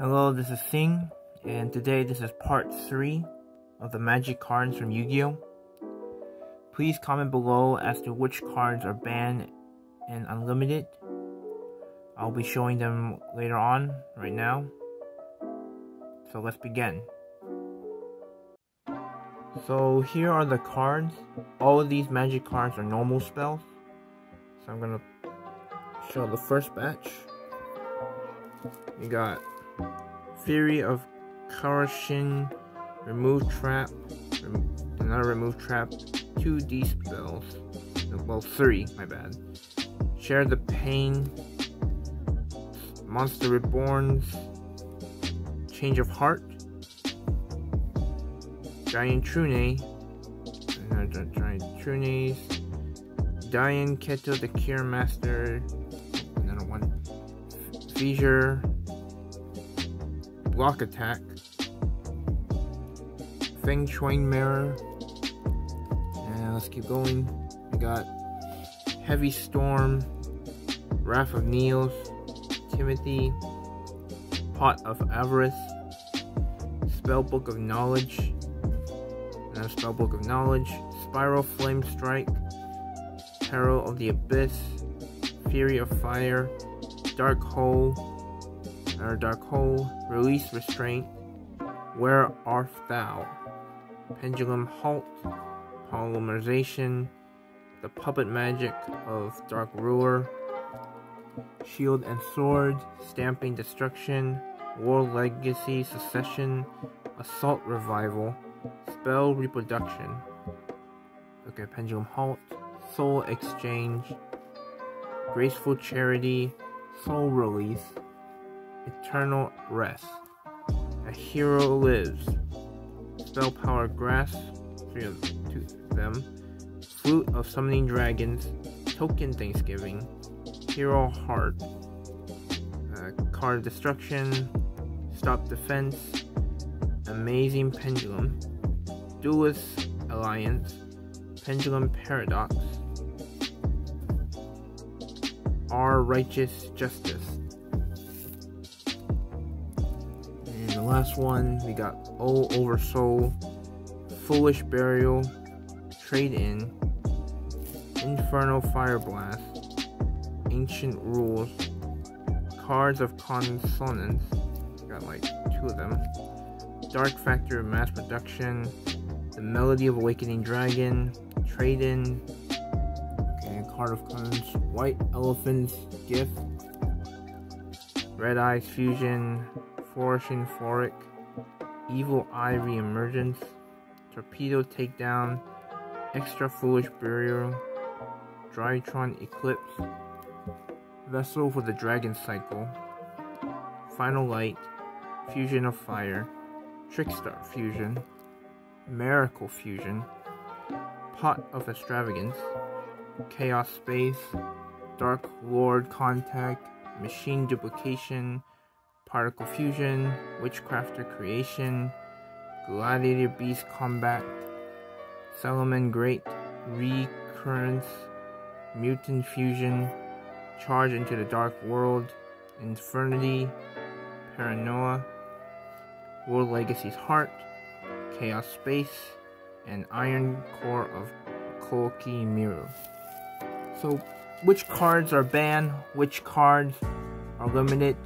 Hello, this is Sing, and today this is part 3 of the magic cards from Yu-Gi-Oh! Please comment below as to which cards are banned and unlimited. I'll be showing them later on, right now. So let's begin. So here are the cards. All of these magic cards are normal spells. So I'm gonna show the first batch. You got Fury of Karashin, Remove Trap, rem another Remove Trap, two D spells, well three, my bad. Share the Pain, Monster Reborn's, Change of Heart, Giant Trunade, Giant Trunades, Dian Keto the Cure Master, another one, Fissure, block attack, Feng Shui Mirror, and let's keep going. We got Heavy Storm, Wrath of Neos, Timothy, Pot of Avarice, Spellbook of Knowledge, another Spellbook of Knowledge, Spiral Flame Strike, Peril of the Abyss, Fury of Fire, Dark Hole, our dark hole, release restraint, where art thou? Pendulum halt, polymerization, the puppet magic of dark ruler, shield and sword, stamping destruction, world legacy succession, assault revival, spell reproduction. Okay, pendulum halt, soul exchange, graceful charity, soul release, Eternal Rest. A hero lives. Spell power grasp, three of them. Flute of summoning dragons. Token Thanksgiving. Hero Heart. Uh, card destruction. Stop defense. Amazing Pendulum. Duelist Alliance. Pendulum Paradox. Our Righteous Justice. Last one, we got O Over Soul, Foolish Burial, Trade In, Inferno Fire Blast, Ancient Rules, Cards of Consonance, got like two of them, Dark Factor of Mass Production, The Melody of Awakening Dragon, Trade In, okay, Card of Consonance, White Elephant's Gift, Red Eyes Fusion, Flourishing Floric, Evil Eye Reemergence, Torpedo Takedown, Extra Foolish Burial, Drytron Eclipse, Vessel for the Dragon Cycle, Final Light, Fusion of Fire, Trickstar Fusion, Miracle Fusion, Pot of Extravagance, Chaos Space, Dark Lord Contact, Machine Duplication, Particle Fusion, Witchcrafter Creation, Gladiator Beast Combat, Salamangreat, Recurrence, Mutant Fusion, Charge into the Dark World, Infernity, Paranoia, World Legacy's Heart, Chaos Space, and Iron Core of Koa'ki Meiru. So, which cards are banned? Which cards are limited?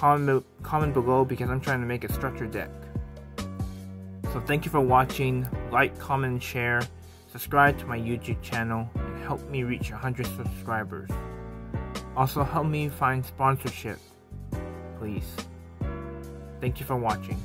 Comment, comment below because I'm trying to make a structured deck. So thank you for watching, like, comment, share, subscribe to my YouTube channel, and help me reach 100 subscribers. Also help me find sponsorship, please. Thank you for watching.